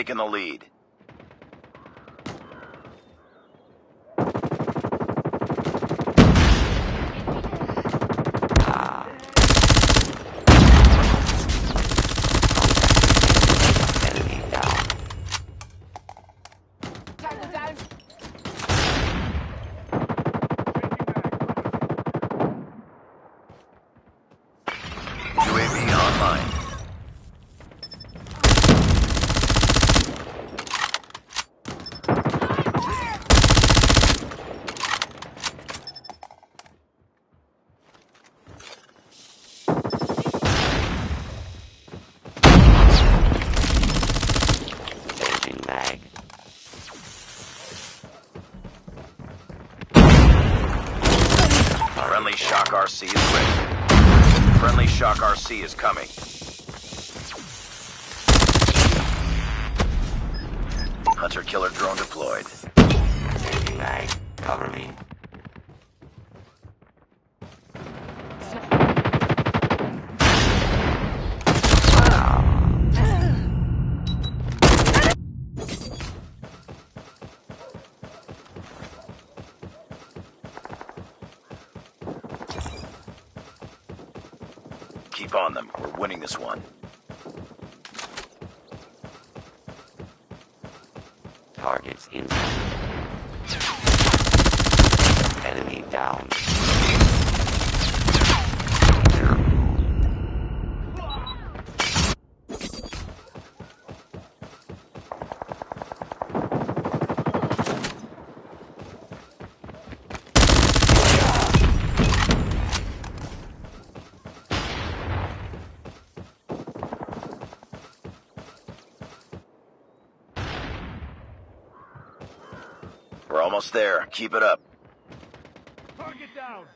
taken the lead. Enemy down. Tango down. UAV online. Changing mag. Friendly Shock RC is ready. Friendly Shock RC is coming. Hunter killer drone deployed. Mag. Cover me. Keep on them. We're winning this one. Targets in. Enemy down. Almost there. Keep it up. Target down.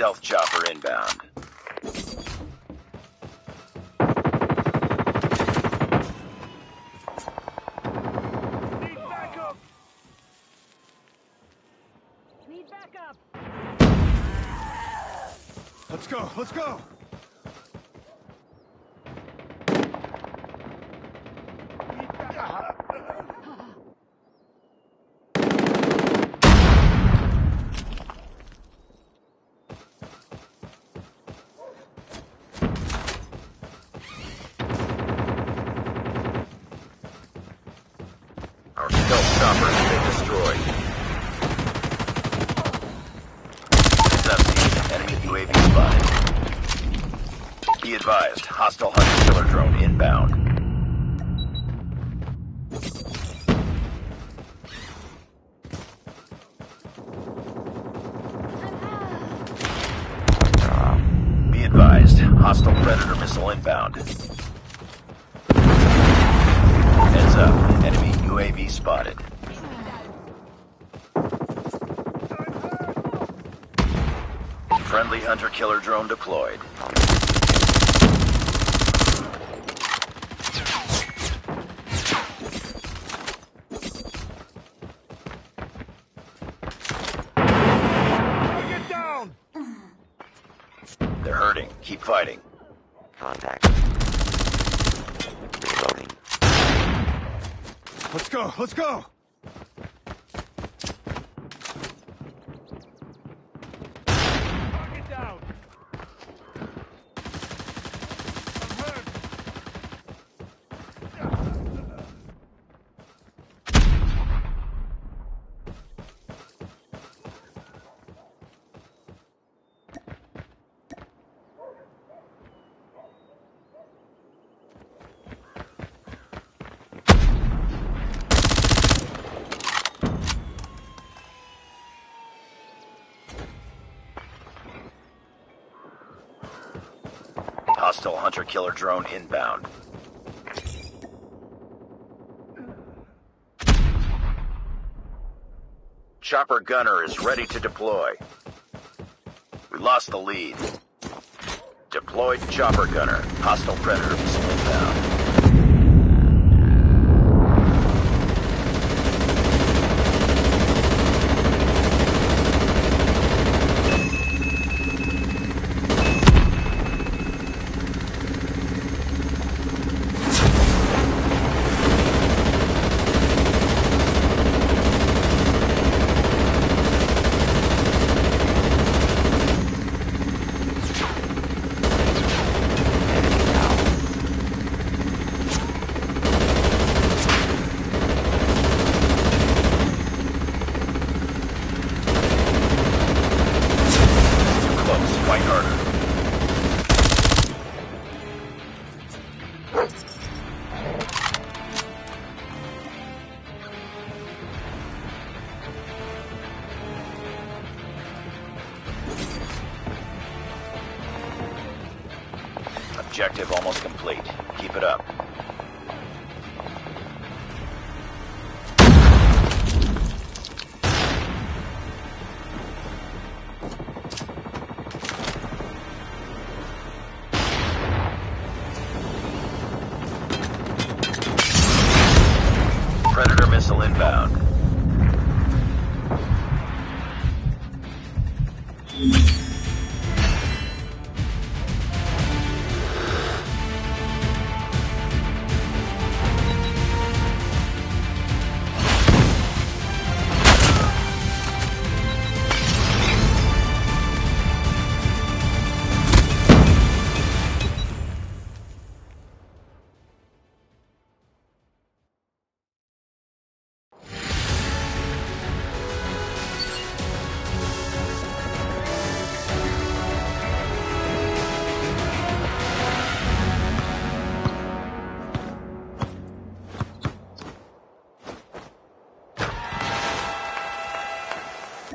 Stealth chopper inbound. Need backup. Need backup. Let's go. Let's go. Need backup. Our stealth chopper has been destroyed. Heads. Enemy UAV spotted. Be advised, hostile hunter killer drone inbound. UAV spotted. Friendly hunter killer drone deployed. Target down. They're hurting. Keep fighting. Contact. Let's go. Let's go. Hostile hunter-killer drone inbound. Chopper gunner is ready to deploy. We lost the lead. Deployed chopper gunner. Hostile predator missile inbound. Objective almost complete. Keep it up. Predator missile inbound.